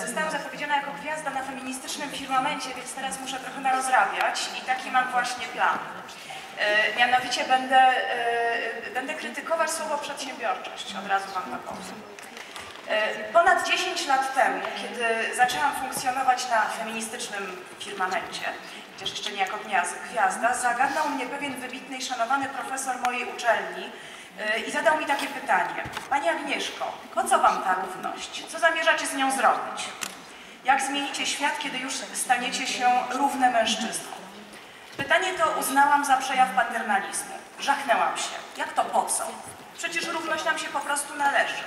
zostałam zapowiedziana jako gwiazda na feministycznym firmamencie, więc teraz muszę trochę narozrabiać i taki mam właśnie plan. E, Mianowicie będę, e, będę krytykować słowo przedsiębiorczość, od razu Wam to powiem. E, Ponad 10 lat temu, kiedy zaczęłam funkcjonować na feministycznym firmamencie, chociaż jeszcze nie jako gwiazda, zagadnął mnie pewien wybitny i szanowany profesor mojej uczelni i zadał mi takie pytanie. Pani Agnieszko, po co Wam ta równość? Co zamierzacie z nią zrobić? Jak zmienicie świat, kiedy już staniecie się równe mężczyznom? Pytanie to uznałam za przejaw paternalizmu. Żachnęłam się. Jak to po co? Przecież równość nam się po prostu należy.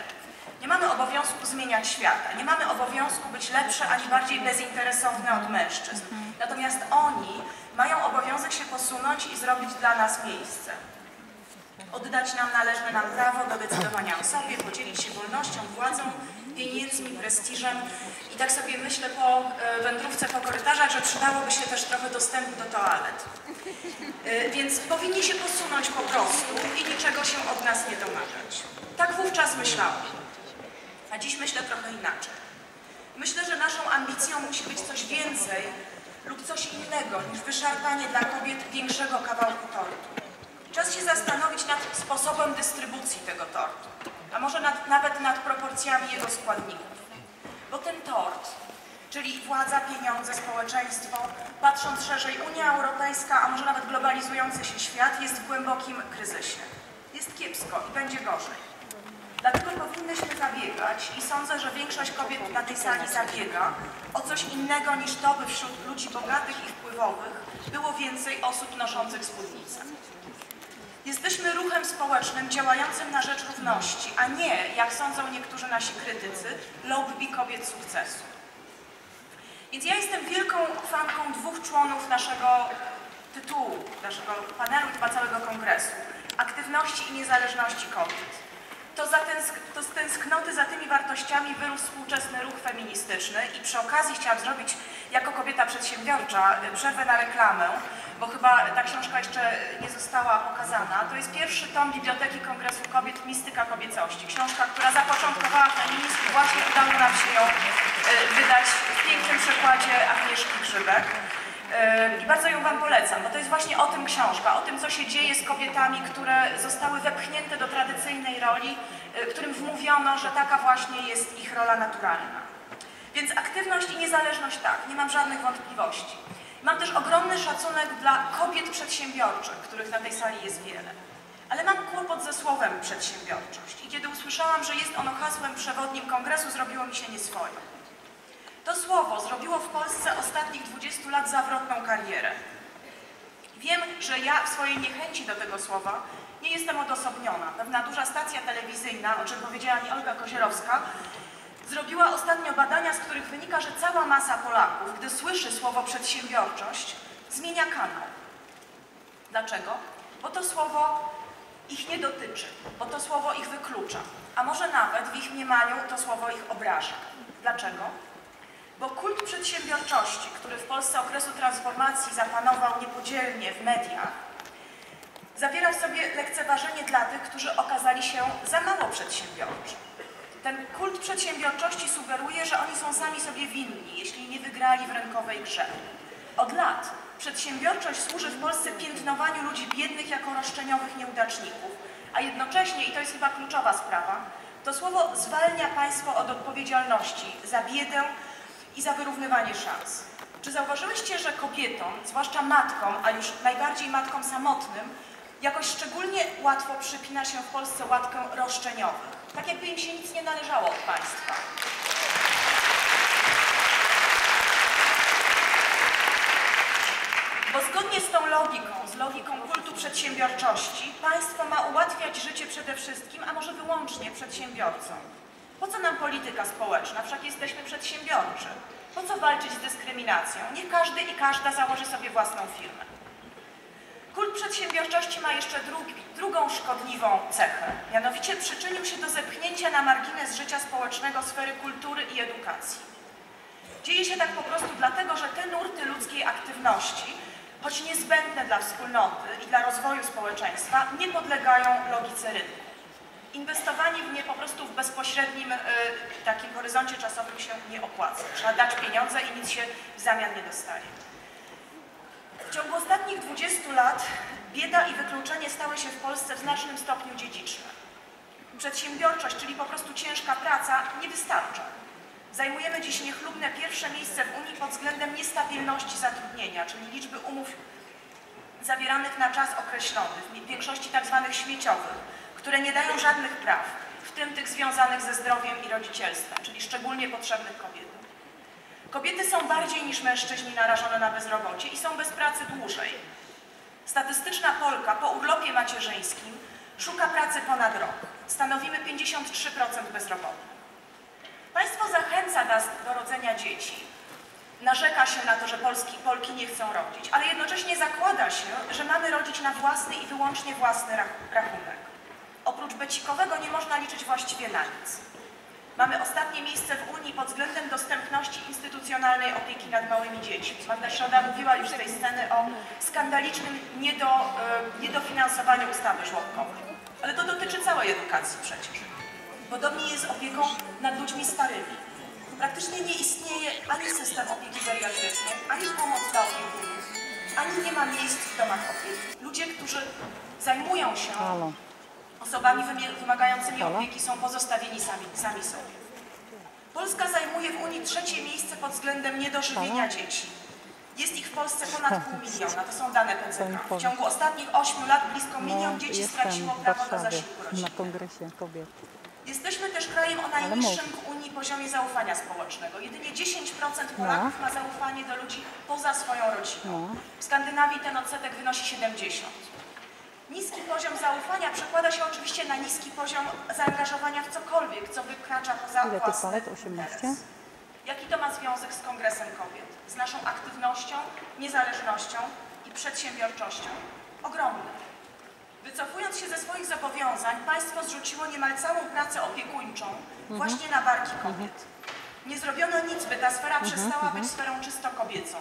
Nie mamy obowiązku zmieniać świata, nie mamy obowiązku być lepsze ani bardziej bezinteresowne od mężczyzn. Natomiast oni mają obowiązek się posunąć i zrobić dla nas miejsce. Oddać nam należne nam prawo do decydowania o sobie, podzielić się wolnością, władzą, pieniędzmi, prestiżem. I tak sobie myślę po e, wędrówce po korytarzach, że przydałoby się też trochę dostępu do toalet. E, Więc powinni się posunąć po prostu i niczego się od nas nie domagać. Tak wówczas myślałam. A dziś myślę trochę inaczej. Myślę, że naszą ambicją musi być coś więcej lub coś innego niż wyszarpanie dla kobiet większego kawałku tortu. Czas się zastanowić nad sposobem dystrybucji tego tortu, a może nad, nawet nad proporcjami jego składników. Bo ten tort, czyli władza, pieniądze, społeczeństwo, patrząc szerzej Unia Europejska, a może nawet globalizujący się świat, jest w głębokim kryzysie. Jest kiepsko i będzie gorzej. Dlatego powinnyśmy zabiegać i sądzę, że większość kobiet na tej sali zabiega o coś innego niż to, by wśród ludzi bogatych i wpływowych było więcej osób noszących spódnicę. Jesteśmy ruchem społecznym działającym na rzecz równości, a nie, jak sądzą niektórzy nasi krytycy, lobby kobiet sukcesu. Więc ja jestem wielką fanką dwóch członów naszego tytułu, naszego panelu i chyba całego kongresu. Aktywności i niezależności kobiet. To, za tęsk to z tęsknoty za tymi wartościami wyrósł współczesny ruch feministyczny i przy okazji chciałam zrobić jako kobieta przedsiębiorcza y, przerwę na reklamę, bo chyba ta książka jeszcze nie została pokazana. To jest pierwszy tom Biblioteki Kongresu Kobiet Mistyka Kobiecości. Książka, która zapoczątkowała feminizm i właśnie udało nam się ją y, wydać w pięknym przekładzie Agnieszki Grzybek. Yy, I bardzo ją Wam polecam, bo to jest właśnie o tym książka, o tym, co się dzieje z kobietami, które zostały wepchnięte do tradycyjnej roli, yy, którym wmówiono, że taka właśnie jest ich rola naturalna. Więc aktywność i niezależność tak, nie mam żadnych wątpliwości. Mam też ogromny szacunek dla kobiet przedsiębiorczych, których na tej sali jest wiele. Ale mam kłopot ze słowem przedsiębiorczość i kiedy usłyszałam, że jest ono hasłem przewodnim kongresu, zrobiło mi się nieswoje. To słowo zrobiło w Polsce ostatnich 20 lat zawrotną karierę. Wiem, że ja w swojej niechęci do tego słowa nie jestem odosobniona. Pewna duża stacja telewizyjna, o czym powiedziała mi Olga Kozierowska, zrobiła ostatnio badania, z których wynika, że cała masa Polaków, gdy słyszy słowo przedsiębiorczość, zmienia kanał. Dlaczego? Bo to słowo ich nie dotyczy, bo to słowo ich wyklucza, a może nawet w ich mniemaniu to słowo ich obraża. Dlaczego? Bo kult przedsiębiorczości, który w Polsce okresu transformacji zapanował niepodzielnie w mediach, zawiera w sobie lekceważenie dla tych, którzy okazali się za mało przedsiębiorczy. Ten kult przedsiębiorczości sugeruje, że oni są sami sobie winni, jeśli nie wygrali w rynkowej grze. Od lat przedsiębiorczość służy w Polsce piętnowaniu ludzi biednych jako roszczeniowych nieudaczników, a jednocześnie, i to jest chyba kluczowa sprawa, to słowo zwalnia państwo od odpowiedzialności za biedę i za wyrównywanie szans. Czy zauważyłyście, że kobietom, zwłaszcza matkom, a już najbardziej matkom samotnym, jakoś szczególnie łatwo przypina się w Polsce łatkę roszczeniowych? Tak jakby im się nic nie należało od państwa. Bo zgodnie z tą logiką, z logiką kultu przedsiębiorczości, państwo ma ułatwiać życie przede wszystkim, a może wyłącznie przedsiębiorcom. Po co nam polityka społeczna? Wszak jesteśmy przedsiębiorczy. Po co walczyć z dyskryminacją? Niech każdy i każda założy sobie własną firmę. Kult przedsiębiorczości ma jeszcze drugi, drugą szkodliwą cechę. Mianowicie przyczynił się do zepchnięcia na margines życia społecznego sfery kultury i edukacji. Dzieje się tak po prostu dlatego, że te nurty ludzkiej aktywności, choć niezbędne dla wspólnoty i dla rozwoju społeczeństwa, nie podlegają logice rynku. Inwestowanie w nie po prostu w bezpośrednim y, takim horyzoncie czasowym się nie opłaca. Trzeba dać pieniądze i nic się w zamian nie dostaje. W ciągu ostatnich 20 lat bieda i wykluczenie stały się w Polsce w znacznym stopniu dziedziczne. Przedsiębiorczość, czyli po prostu ciężka praca, nie wystarcza. Zajmujemy dziś niechlubne pierwsze miejsce w Unii pod względem niestabilności zatrudnienia, czyli liczby umów zawieranych na czas określony, w większości tzw. śmieciowych, które nie dają żadnych praw, w tym tych związanych ze zdrowiem i rodzicielstwem, czyli szczególnie potrzebnych kobietom. Kobiety są bardziej niż mężczyźni narażone na bezrobocie i są bez pracy dłużej. Statystyczna Polka po urlopie macierzyńskim szuka pracy ponad rok. Stanowimy 53% bezrobotnych. Państwo zachęca nas do rodzenia dzieci. Narzeka się na to, że Polski, Polki nie chcą rodzić, ale jednocześnie zakłada się, że mamy rodzić na własny i wyłącznie własny rach- rachunek. Oprócz becikowego nie można liczyć właściwie na nic. Mamy ostatnie miejsce w Unii pod względem dostępności instytucjonalnej opieki nad małymi dziećmi. Magda Środa mówiła już z tej sceny o skandalicznym niedo, e, niedofinansowaniu ustawy żłobkowej. Ale to dotyczy całej edukacji przecież. Podobnie jest z opieką nad ludźmi starymi. Praktycznie nie istnieje ani system opieki geriatrycznej, ani pomoc dla opiekunów, ani nie ma miejsc w domach opieki. Ludzie, którzy zajmują się. Osobami wymagającymi opieki są pozostawieni sami, sami sobie. Polska zajmuje w Unii trzecie miejsce pod względem niedożywienia dzieci. Jest ich w Polsce ponad pół miliona, to są dane PCK. W ciągu ostatnich 8 lat blisko No, milion dzieci straciło prawo do zasiłku kobiet. Jesteśmy też krajem o najniższym w Unii poziomie zaufania społecznego. Jedynie 10% Polaków ma zaufanie do ludzi poza swoją rodziną. No. W Skandynawii ten odsetek wynosi 70. Niski poziom zaufania przekłada się oczywiście na niski poziom zaangażowania w cokolwiek, co wykracza poza Ile tych palet? 18? interes. Jaki to ma związek z Kongresem Kobiet? Z naszą aktywnością, niezależnością i przedsiębiorczością? Ogromny. Wycofując się ze swoich zobowiązań, państwo zrzuciło niemal całą pracę opiekuńczą Mhm. właśnie na barki kobiet. Nie zrobiono nic, by ta sfera Mhm, przestała być sferą czysto kobiecą,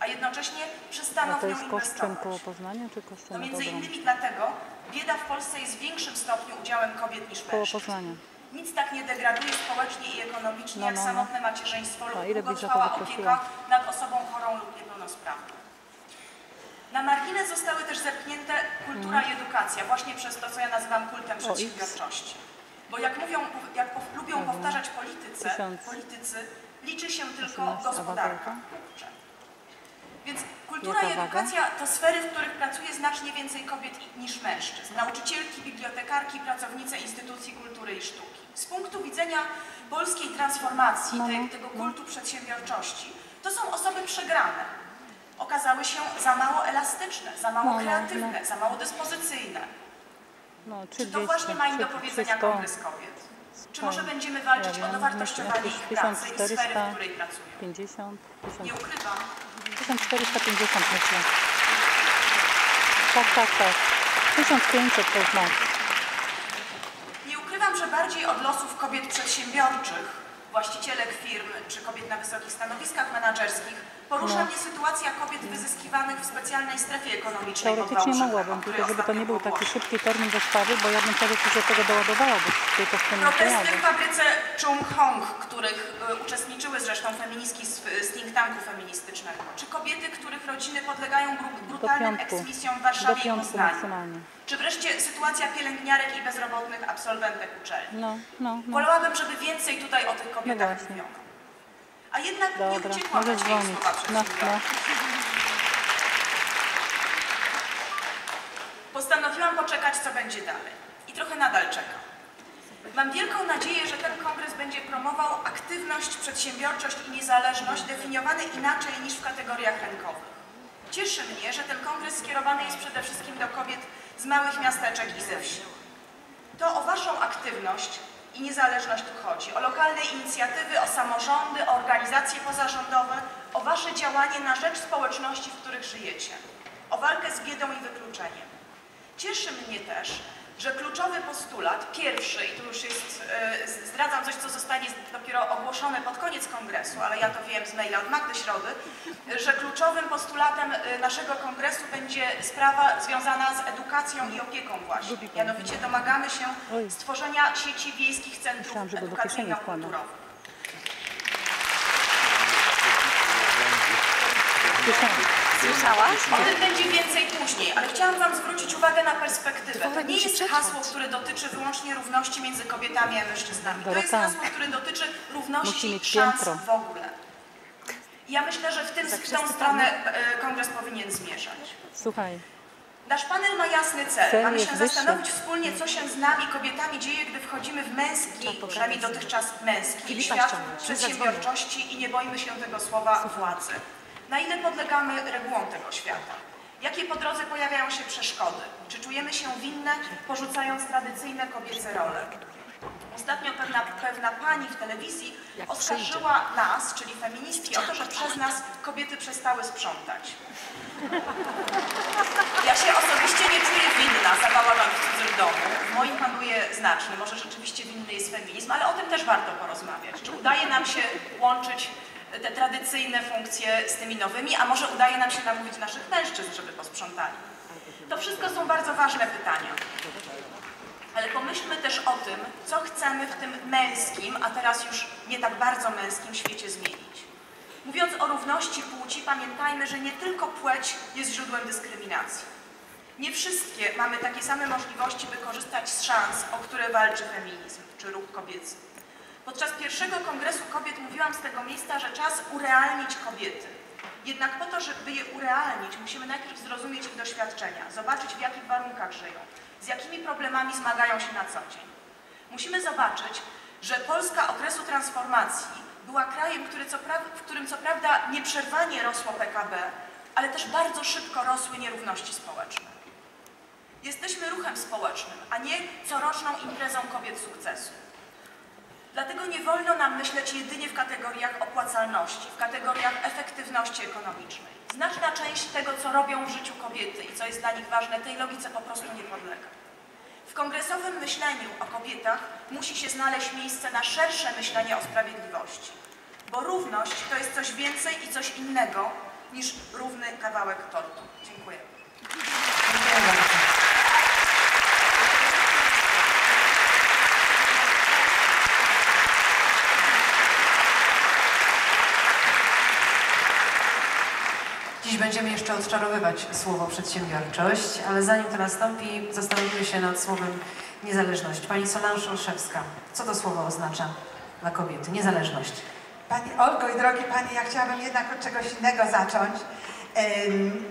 a jednocześnie przestano A w to nią jest kosztem inwestować. koło Poznania czy kosztem To nad między innymi dlatego bieda w Polsce jest w większym stopniu udziałem kobiet niż Koło mężczyzn. Poznania. Nic tak nie degraduje społecznie i ekonomicznie No, jak no, no. samotne macierzyństwo lub to długotrwała opieka nad osobą chorą lub niepełnosprawną. Na margines zostały też zepchnięte kultura i edukacja, właśnie przez to, co ja nazywam kultem Mhm. Przedsiębiorczości. Bo jak mówią, jak lubią powtarzać politycy, politycy, liczy się tylko 18, a gospodarka. Więc kultura Jaka i waga? edukacja to sfery, w których pracuje znacznie więcej kobiet niż mężczyzn. Nauczycielki, bibliotekarki, pracownice instytucji kultury i sztuki. Z punktu widzenia polskiej transformacji, No, no, tej, tego kultu przedsiębiorczości, to są osoby przegrane. Okazały się za mało elastyczne, za mało No, no, kreatywne, za mało dyspozycyjne. No, trzy Czy to właśnie ma im do powiedzenia 300. Kongres Kobiet? Czy może będziemy walczyć Ja o wiem, dowartościowanie myślę, ich pracy i sfery, 1400. w której pracują? 50, Nie 1000, ukrywam, 1450 myślę. Tak, tak, tak. 1500 to jest max. Nie ukrywam, że bardziej od losów kobiet przedsiębiorczych, właścicielek firm czy kobiet na wysokich stanowiskach menedżerskich porusza No. mnie sytuacja kobiet wyzyskiwanych w specjalnej strefie ekonomicznej Teoretycznie mogłabym, tylko żeby to nie był taki szybki termin dostawy, bo ja bym sobie coś do tego doładowała, bo tym nie Protesty w fabryce Chung Hong, których y, uczestniczyły zresztą feministki z, z think tanku feministycznego, czy kobiety, których rodziny podlegają Do brutalnym eksmisjom w Warszawie i Poznaniu, czy wreszcie sytuacja pielęgniarek i bezrobotnych absolwentek uczelni. No, no, no. Wolałabym, żeby więcej tutaj o tych kobietach No mówiono. A jednak nie Dobra, uciekłam możesz od dzwonić. słowa No, no. Postanowiłam poczekać, co będzie dalej. I trochę nadal czekam. Mam wielką nadzieję, że ten kongres będzie promował aktywność, przedsiębiorczość i niezależność definiowane inaczej niż w kategoriach rynkowych. Cieszy mnie, że ten kongres skierowany jest przede wszystkim do kobiet z małych miasteczek i ze wsi. To o Waszą aktywność i niezależność tu chodzi. O lokalne inicjatywy, o samorządy, o organizacje pozarządowe, o Wasze działanie na rzecz społeczności, w których żyjecie. O walkę z biedą i wykluczeniem. Cieszy mnie też, że kluczowy postulat, pierwszy, i tu już jest, e, zdradzam coś, co zostanie dopiero ogłoszone pod koniec kongresu, ale ja to wiem z maila od Magdy Środy, że kluczowym postulatem e, naszego kongresu będzie sprawa związana z edukacją i opieką właśnie. Mianowicie domagamy się stworzenia sieci wiejskich centrów Myślałam, że go Słyszałaś? O tym będzie więcej później, ale chciałam Wam zwrócić uwagę na perspektywę. To nie jest hasło, które dotyczy wyłącznie równości między kobietami a mężczyznami. To jest hasło, które dotyczy równości szans w ogóle. Ja myślę, że w, tym, w tą stronę e, kongres powinien zmierzać. Słuchaj, Nasz panel ma jasny cel. Cel Mamy się wyższy. zastanowić wspólnie, co się z nami, kobietami, dzieje, gdy wchodzimy w męski, przynajmniej dotychczas męski, Filipa świat przedsiębiorczości i nie boimy się tego słowa władzy. Na ile podlegamy regułom tego świata? Jakie po drodze pojawiają się przeszkody? Czy czujemy się winne, porzucając tradycyjne kobiece role? Ostatnio pewna, pewna pani w telewizji oskarżyła nas, czyli feministki, o to, że przez nas kobiety przestały sprzątać. Ja się osobiście nie czuję winna za bałagan w cudzym domu. W moim panuje znaczny, może rzeczywiście winny jest feminizm, ale o tym też warto porozmawiać. Czy udaje nam się łączyć te tradycyjne funkcje z tymi nowymi, a może udaje nam się namówić naszych mężczyzn, żeby posprzątali? To wszystko są bardzo ważne pytania. Ale pomyślmy też o tym, co chcemy w tym męskim, a teraz już nie tak bardzo męskim świecie zmienić. Mówiąc o równości płci, pamiętajmy, że nie tylko płeć jest źródłem dyskryminacji. Nie wszystkie mamy takie same możliwości, by korzystać z szans, o które walczy feminizm czy ruch kobiecy. Podczas pierwszego kongresu kobiet mówiłam z tego miejsca, że czas urealnić kobiety. Jednak po to, żeby je urealnić, musimy najpierw zrozumieć ich doświadczenia, zobaczyć w jakich warunkach żyją, z jakimi problemami zmagają się na co dzień. Musimy zobaczyć, że Polska okresu transformacji była krajem, który co w którym co prawda nieprzerwanie rosło PKB, ale też bardzo szybko rosły nierówności społeczne. Jesteśmy ruchem społecznym, a nie coroczną imprezą kobiet sukcesu. Dlatego nie wolno nam myśleć jedynie w kategoriach opłacalności, w kategoriach efektywności ekonomicznej. Znaczna część tego, co robią w życiu kobiety i co jest dla nich ważne, tej logice po prostu nie podlega. W kongresowym myśleniu o kobietach musi się znaleźć miejsce na szersze myślenie o sprawiedliwości, bo równość to jest coś więcej i coś innego niż równy kawałek tortu. Dziękuję bardzo. Dziś będziemy jeszcze odczarowywać słowo przedsiębiorczość, ale zanim to nastąpi, zastanowimy się nad słowem niezależność. Pani Solange Olszewska, co to słowo oznacza dla kobiety? Niezależność. Pani Olgo i drogie Panie, ja chciałabym jednak od czegoś innego zacząć.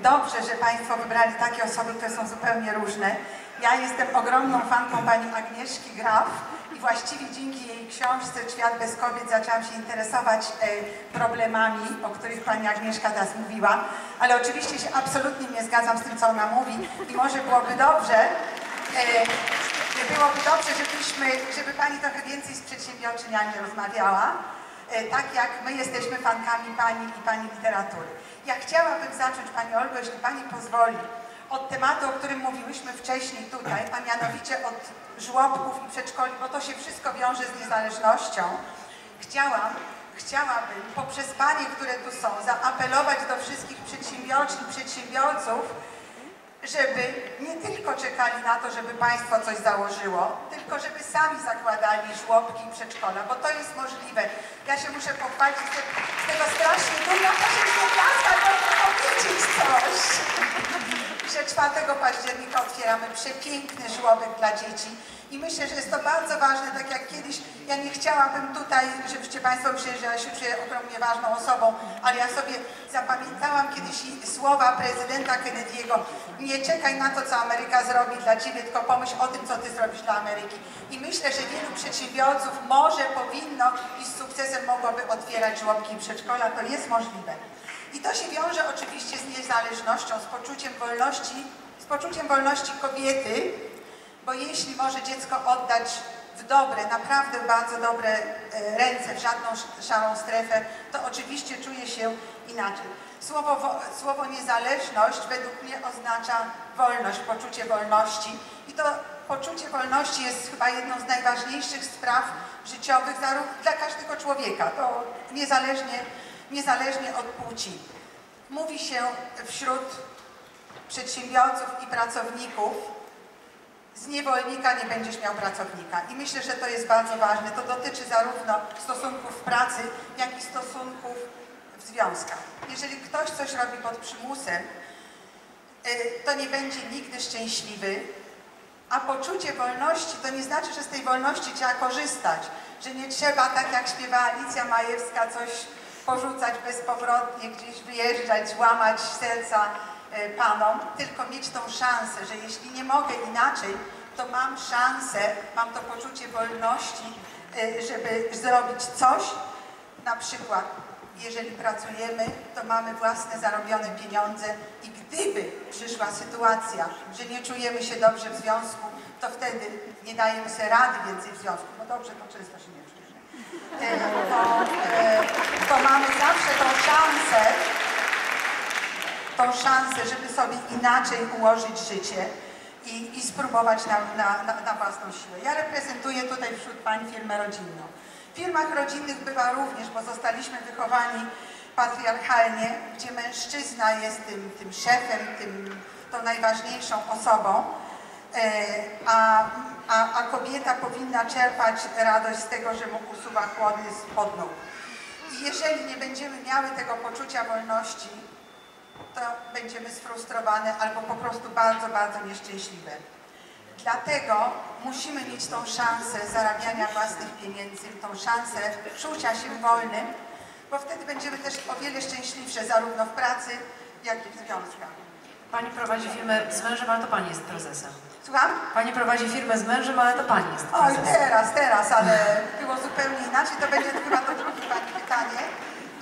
Dobrze, że Państwo wybrali takie osoby, które są zupełnie różne. Ja jestem ogromną fanką Pani Agnieszki Graf i właściwie dzięki jej książce Świat bez kobiet zaczęłam się interesować e, problemami, o których Pani Agnieszka teraz mówiła, ale oczywiście się absolutnie nie zgadzam z tym, co ona mówi i może byłoby dobrze, e, byłoby dobrze, żebyśmy, żeby Pani trochę więcej z przedsiębiorczyniami rozmawiała, e, tak jak my jesteśmy fankami Pani i Pani literatury. Ja chciałabym zacząć, Pani Olgo, jeśli Pani pozwoli, od tematu, o którym mówiłyśmy wcześniej tutaj, a mianowicie od żłobków i przedszkoli, bo to się wszystko wiąże z niezależnością. Chciałam, chciałabym poprzez Panie, które tu są, zaapelować do wszystkich przedsiębiorczyń przedsiębiorców, żeby nie tylko czekali na to, żeby państwo coś założyło, tylko żeby sami zakładali żłobki i przedszkola, bo to jest możliwe. Ja się muszę pochwalić z, te, z tego strasznie dumna, proszę klaskać, bo powiedzieć coś. Że 4 października otwieramy przepiękny żłobek dla dzieci i myślę, że jest to bardzo ważne, tak jak kiedyś, ja nie chciałabym tutaj, żebyście Państwo myśleli, że ja się czuję ogromnie ważną osobą, ale ja sobie zapamiętałam kiedyś słowa prezydenta Kennedy'ego, nie czekaj na to, co Ameryka zrobi dla Ciebie, tylko pomyśl o tym, co Ty zrobisz dla Ameryki. I myślę, że wielu przedsiębiorców może, powinno i z sukcesem mogłoby otwierać żłobki i przedszkola, to jest możliwe. I to się wiąże oczywiście z niezależnością, z poczuciem wolności, z poczuciem wolności kobiety, bo jeśli może dziecko oddać w dobre, naprawdę bardzo dobre e, ręce, w żadną sz- szarą strefę, to oczywiście czuje się inaczej. Słowo, wo, słowo niezależność według mnie oznacza wolność, poczucie wolności i to poczucie wolności jest chyba jedną z najważniejszych spraw życiowych dla każdego człowieka, to niezależnie, niezależnie od płci. Mówi się wśród przedsiębiorców i pracowników, z niewolnika nie będziesz miał pracownika. I myślę, że to jest bardzo ważne. To dotyczy zarówno stosunków pracy, jak i stosunków w związkach. Jeżeli ktoś coś robi pod przymusem, y, to nie będzie nigdy szczęśliwy, a poczucie wolności to nie znaczy, że z tej wolności trzeba korzystać, że nie trzeba, tak jak śpiewa Alicja Majewska, coś porzucać bezpowrotnie, gdzieś wyjeżdżać, złamać serca e, panom, tylko mieć tą szansę, że jeśli nie mogę inaczej, to mam szansę, mam to poczucie wolności, e, żeby zrobić coś, na przykład jeżeli pracujemy, to mamy własne zarobione pieniądze i gdyby przyszła sytuacja, że nie czujemy się dobrze w związku, to wtedy nie dajemy sobie rady więcej w związku. No dobrze, to często się nie E, To, e, to mamy zawsze tą szansę, tą szansę, żeby sobie inaczej ułożyć życie i, i spróbować na, na, na, na własną siłę. Ja reprezentuję tutaj wśród pań firmę rodzinną. W firmach rodzinnych bywa również, bo zostaliśmy wychowani patriarchalnie, gdzie mężczyzna jest tym, tym szefem, tym, tą najważniejszą osobą, a, a, a kobieta powinna czerpać radość z tego, że mu usuwa chłody z pod nóg. I jeżeli nie będziemy miały tego poczucia wolności, to będziemy sfrustrowane albo po prostu bardzo, bardzo nieszczęśliwe. Dlatego musimy mieć tą szansę zarabiania własnych pieniędzy, tą szansę czucia się wolnym, bo wtedy będziemy też o wiele szczęśliwsze zarówno w pracy, jak i w związkach. Pani prowadzi firmę z mężem, ale to pani jest prezesem. Słucham? Pani prowadzi firmę z mężem, ale to pani jest Oj, prezesem. teraz, teraz, ale było zupełnie inaczej. To będzie chyba to drugie Pani pytanie.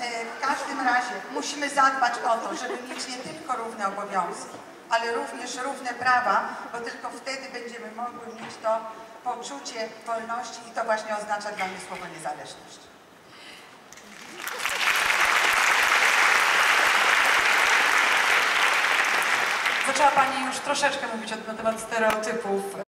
E, W każdym razie musimy zadbać o to, żeby mieć nie tylko równe obowiązki, ale również równe prawa, bo tylko wtedy będziemy mogły mieć to poczucie wolności i to właśnie oznacza dla mnie słowo niezależność. Zaczęła Pani już troszeczkę mówić na temat stereotypów